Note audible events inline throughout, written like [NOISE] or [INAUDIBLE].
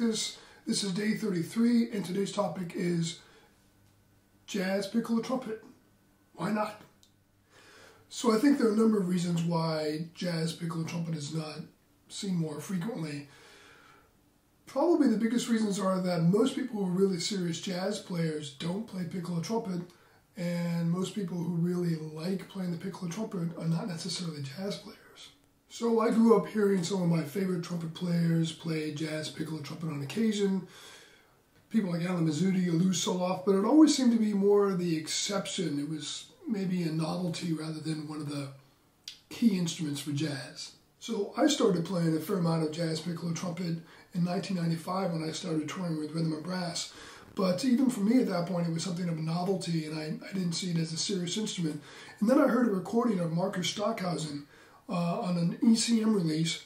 Practice. This is day 33, and today's topic is jazz piccolo trumpet. Why not? So I think there are a number of reasons why jazz piccolo trumpet is not seen more frequently. Probably the biggest reasons are that most people who are really serious jazz players don't play piccolo trumpet, and most people who really like playing the piccolo trumpet are not necessarily jazz players. So I grew up hearing some of my favorite trumpet players play jazz piccolo trumpet on occasion. People like Allen Vizzutti or Soloff, but it always seemed to be more the exception. It was maybe a novelty rather than one of the key instruments for jazz. So I started playing a fair amount of jazz piccolo trumpet in 1995 when I started touring with Rhythm and Brass. But even for me at that point, it was something of a novelty, and I, I didn't see it as a serious instrument. And then I heard a recording of Markus Stockhausen uh, on an ECM release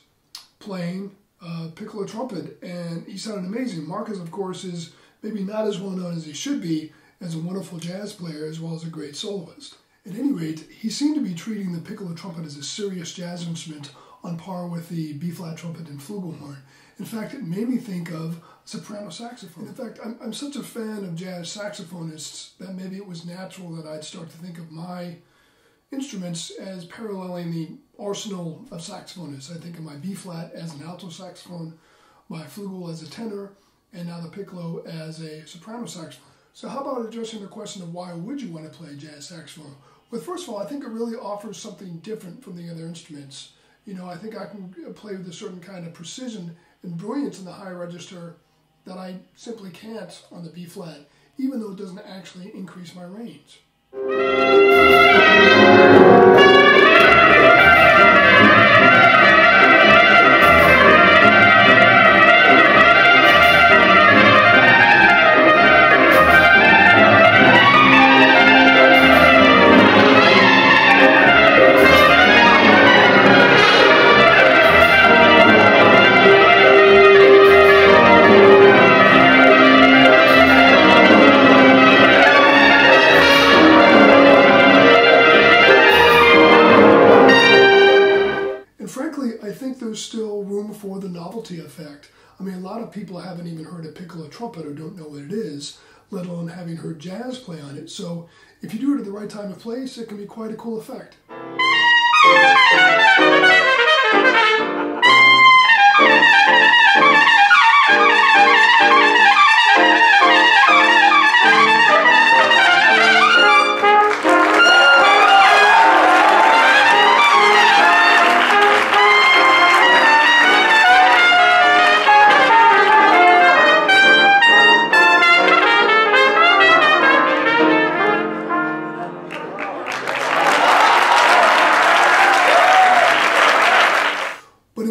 playing uh, piccolo trumpet, and he sounded amazing. Markus, of course, is maybe not as well known as he should be as a wonderful jazz player as well as a great soloist. At any rate, he seemed to be treating the piccolo trumpet as a serious jazz instrument on par with the B flat trumpet and flugelhorn. In fact, it made me think of soprano saxophone. In fact, I'm, I'm such a fan of jazz saxophonists that maybe it was natural that I'd start to think of my instruments as paralleling the arsenal of saxophonists. I think of my B flat as an alto saxophone, my flugel as a tenor, and now the piccolo as a soprano saxophone. So how about addressing the question of why would you want to play jazz saxophone? Well, first of all, I think it really offers something different from the other instruments. You know, I think I can play with a certain kind of precision and brilliance in the high register that I simply can't on the B flat, even though it doesn't actually increase my range. Novelty effect. I mean, a lot of people haven't even heard a piccolo trumpet or don't know what it is, let alone having heard jazz play on it. So if you do it at the right time and place, it can be quite a cool effect. [LAUGHS]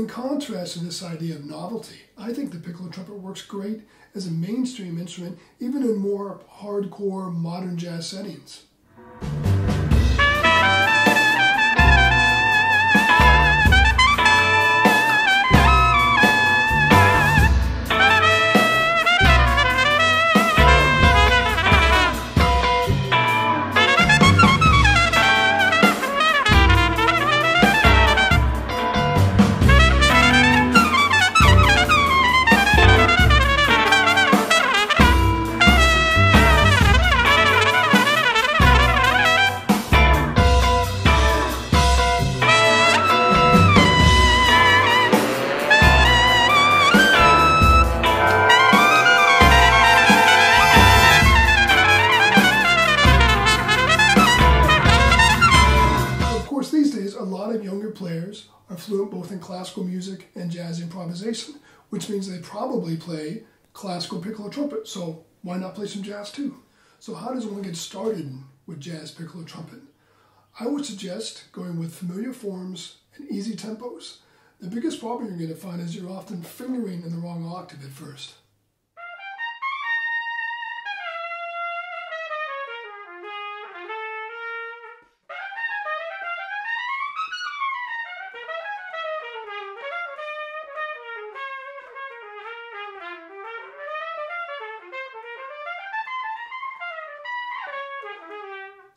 contrast to this idea of novelty, I think the piccolo trumpet works great as a mainstream instrument, even in more hardcore modern jazz settings. Fluent both in classical music and jazz improvisation, which means they probably play classical piccolo trumpet. So why not play some jazz too? So how does one get started with jazz piccolo trumpet? I would suggest going with familiar forms and easy tempos. The biggest problem you're going to find is you're often fingering in the wrong octave at first.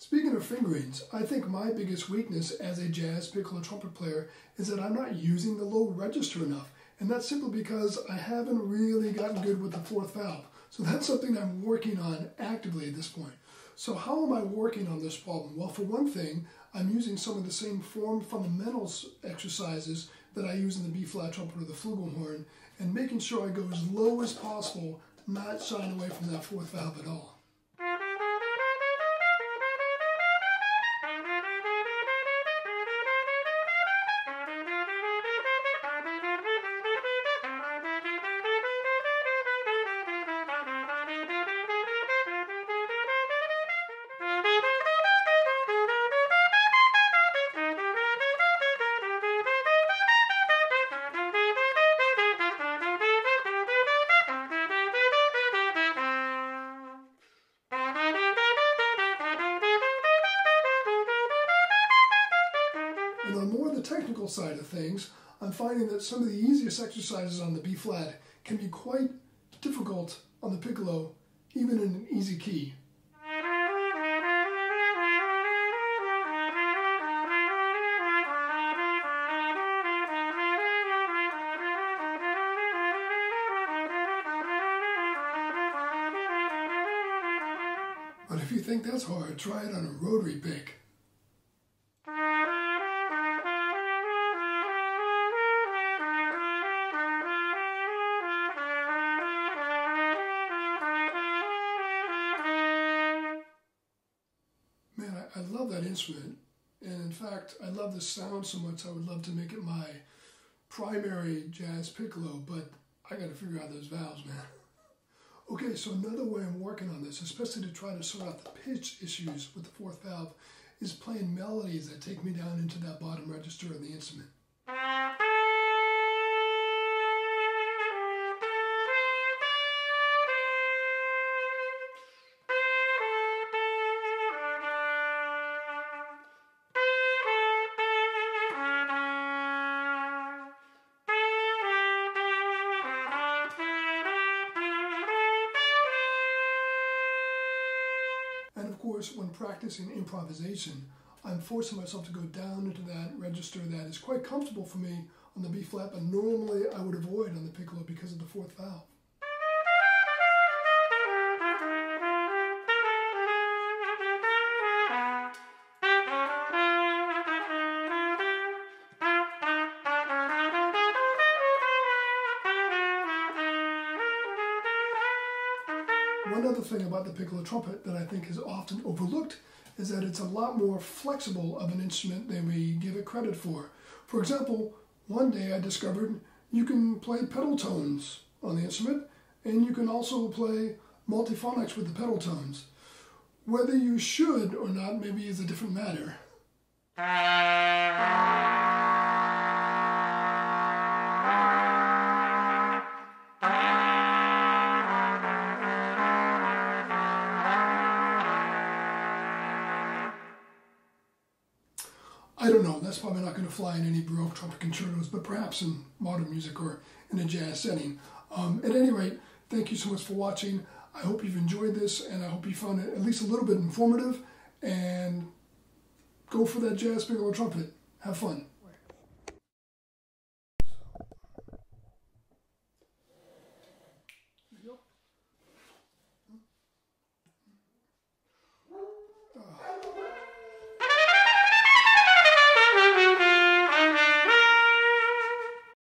Speaking of fingerings, I think my biggest weakness as a jazz piccolo trumpet player is that I'm not using the low register enough. And that's simply because I haven't really gotten good with the fourth valve. So that's something I'm working on actively at this point. So how am I working on this problem? Well, for one thing, I'm using some of the same form fundamentals exercises that I use in the B-flat trumpet or the flugelhorn and making sure I go as low as possible, not shying away from that fourth valve at all. Technical side of things, I'm finding that some of the easiest exercises on the B flat can be quite difficult on the piccolo, even in an easy key. But if you think that's hard, try it on a rotary pick. And in fact, I love the sound so much, I would love to make it my primary jazz piccolo, but I got to figure out those valves, man. [LAUGHS] Okay, so another way I'm working on this, especially to try to sort out the pitch issues with the fourth valve, is playing melodies that take me down into that bottom register of the instrument. Course, when practicing improvisation, I'm forcing myself to go down into that register that is quite comfortable for me on the B flat, but normally I would avoid on the piccolo because of the fourth valve. Other thing about the piccolo trumpet that I think is often overlooked is that it's a lot more flexible of an instrument than we give it credit for. For example, one day I discovered you can play pedal tones on the instrument and you can also play multiphonics with the pedal tones. Whether you should or not maybe is a different matter. I don't know, that's probably not going to fly in any Baroque trumpet concertos, but perhaps in modern music or in a jazz setting. Um, at any rate, thank you so much for watching. I hope you've enjoyed this, and I hope you found it at least a little bit informative, and go for that jazz piccolo trumpet. Have fun.